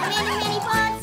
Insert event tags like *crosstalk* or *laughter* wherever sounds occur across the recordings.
many, many pots.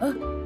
嗯、啊。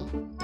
Bye.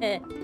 えっ?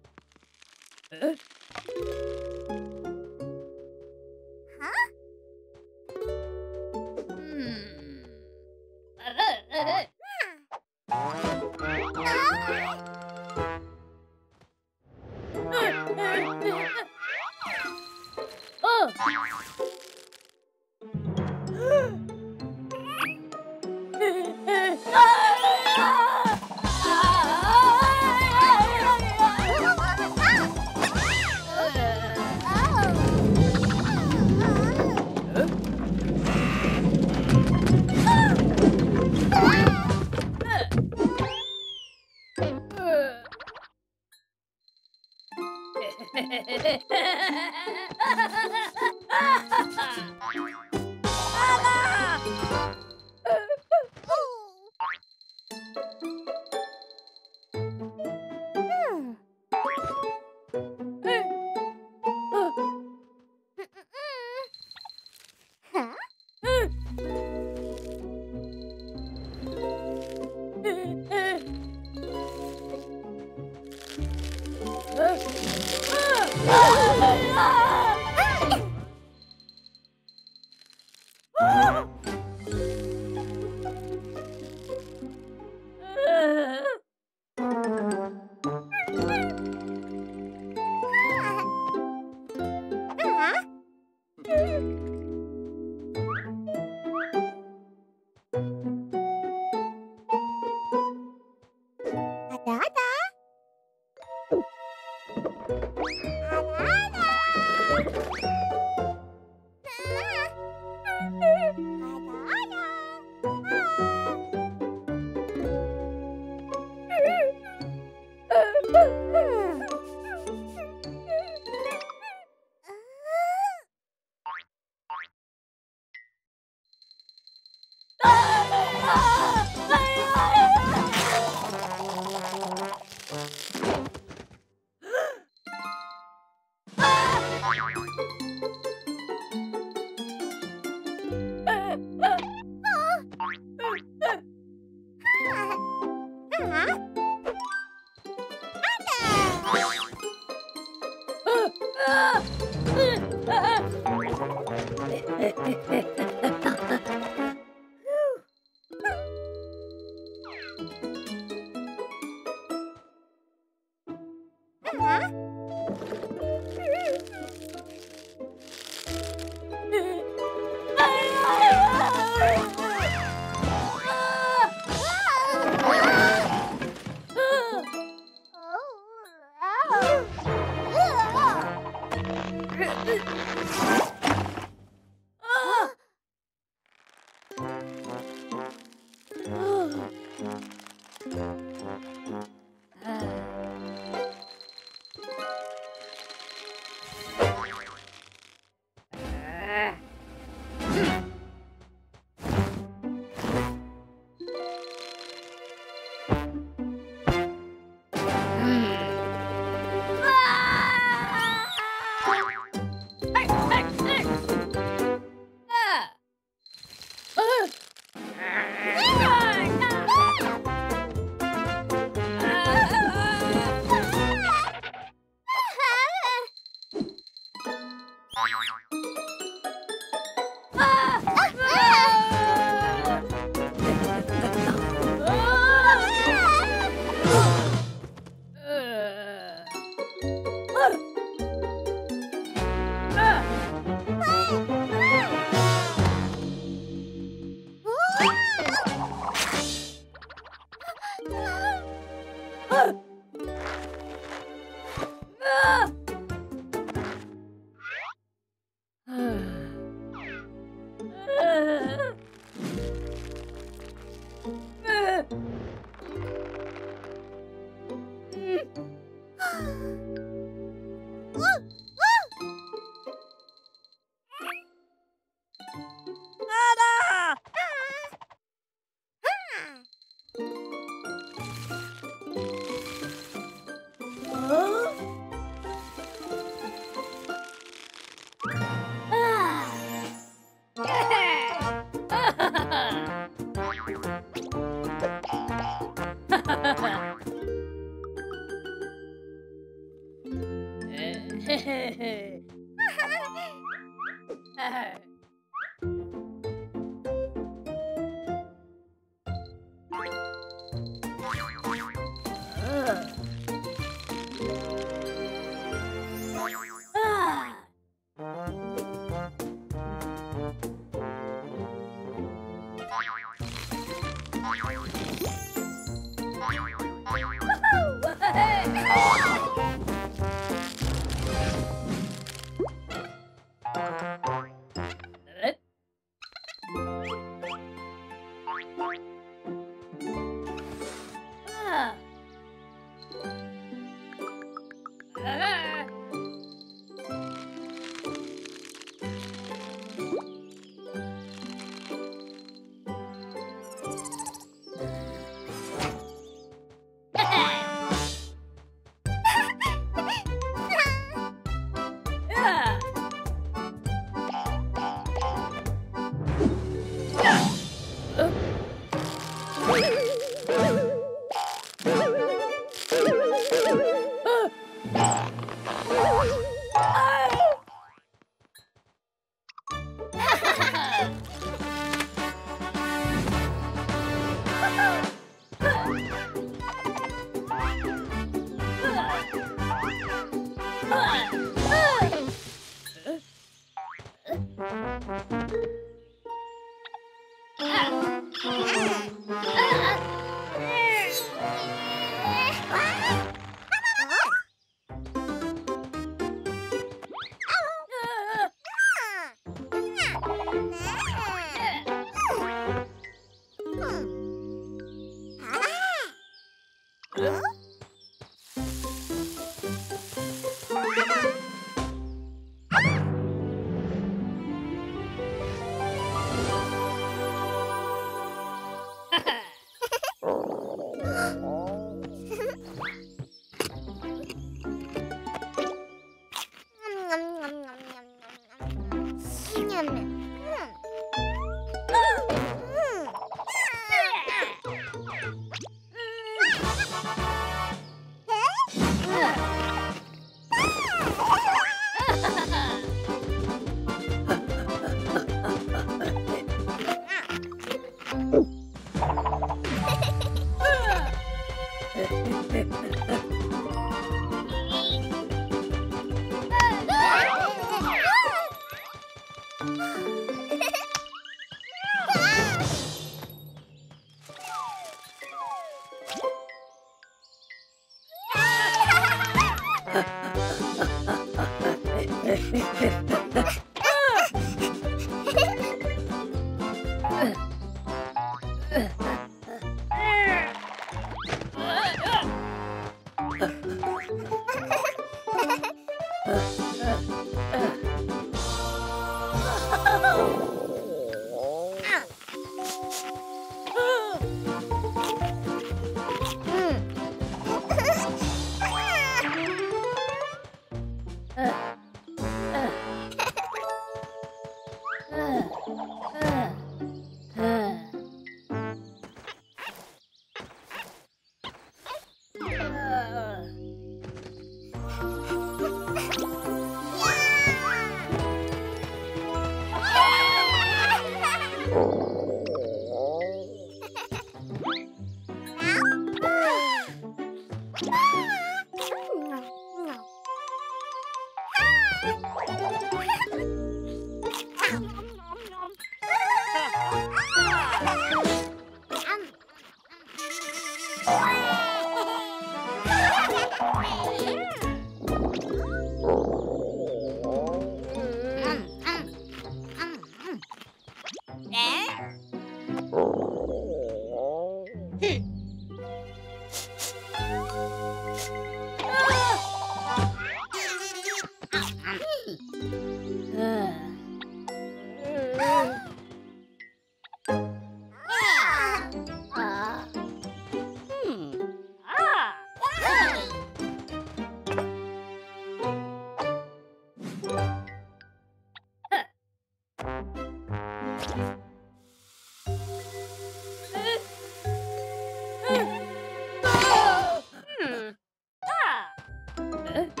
it. *laughs*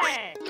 Hey!